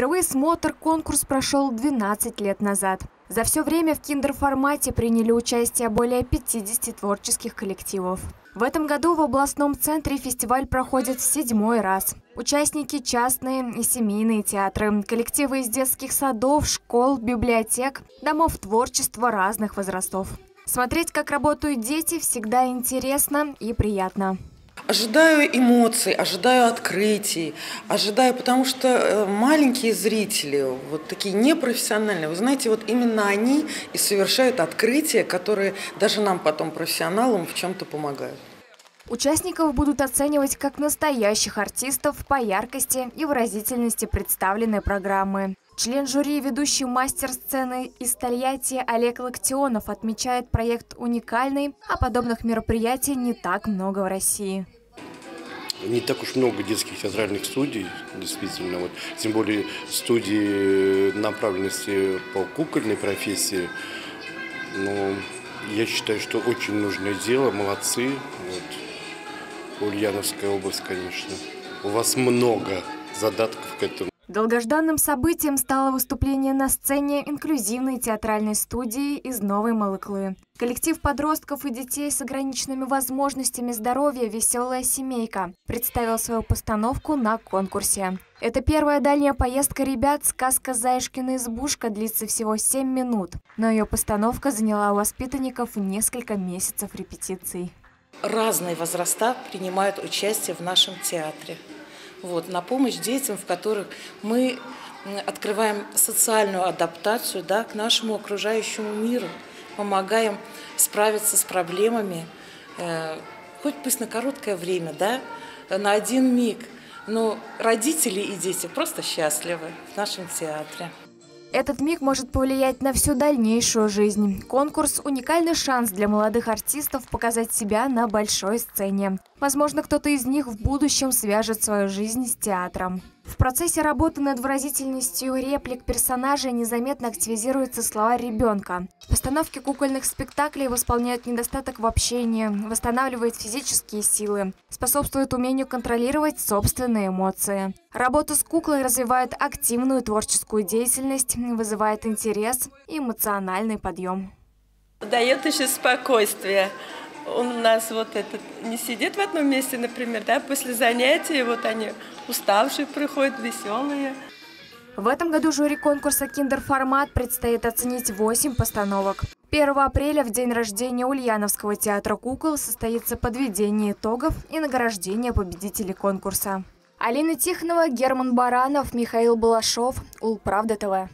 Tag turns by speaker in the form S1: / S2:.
S1: Впервые смотр-конкурс прошел 12 лет назад. За все время в киндер-формате приняли участие более 50 творческих коллективов. В этом году в областном центре фестиваль проходит в седьмой раз. Участники – частные и семейные театры, коллективы из детских садов, школ, библиотек, домов творчества разных возрастов. Смотреть, как работают дети, всегда интересно и приятно.
S2: Ожидаю эмоций, ожидаю открытий, ожидаю, потому что э, маленькие зрители, вот такие непрофессиональные, вы знаете, вот именно они и совершают открытия, которые даже нам потом, профессионалам, в чем-то помогают.
S1: Участников будут оценивать как настоящих артистов по яркости и выразительности представленной программы. Член жюри и ведущий мастер сцены из Тольятти Олег Локтионов отмечает проект уникальный, а подобных мероприятий не так много в России
S3: не так уж много детских театральных студий, действительно, вот, тем более студии направленности по кукольной профессии. Но я считаю, что очень нужное дело, молодцы. Вот. Ульяновская область, конечно. У вас много задатков к этому.
S1: Долгожданным событием стало выступление на сцене инклюзивной театральной студии из Новой Малыклы. Коллектив подростков и детей с ограниченными возможностями здоровья «Веселая семейка» представил свою постановку на конкурсе. Это первая дальняя поездка ребят «Сказка Заюшкина избушка» длится всего 7 минут, но ее постановка заняла у воспитанников несколько месяцев репетиций.
S4: Разные возраста принимают участие в нашем театре вот, на помощь детям, в которых мы открываем социальную адаптацию да, к нашему окружающему миру, помогаем справиться с проблемами, э, хоть пусть на короткое время, да, на один миг, но родители и дети просто счастливы в нашем театре.
S1: Этот миг может повлиять на всю дальнейшую жизнь. Конкурс – уникальный шанс для молодых артистов показать себя на большой сцене. Возможно, кто-то из них в будущем свяжет свою жизнь с театром. В процессе работы над выразительностью реплик персонажей незаметно активизируется слова ребенка. Постановки кукольных спектаклей восполняют недостаток в общении, восстанавливают физические силы, способствуют умению контролировать собственные эмоции. Работа с куклой развивает активную творческую деятельность, вызывает интерес и эмоциональный подъем.
S5: Дает еще спокойствие он у нас вот этот не сидит в одном месте, например, да, после занятий, вот они уставшие приходят, веселые.
S1: В этом году жюри конкурса «Киндер-формат» предстоит оценить 8 постановок. 1 апреля, в день рождения Ульяновского театра кукол, состоится подведение итогов и награждение победителей конкурса. Алина Тихонова, Герман Баранов, Михаил Балашов, Улправда ТВ.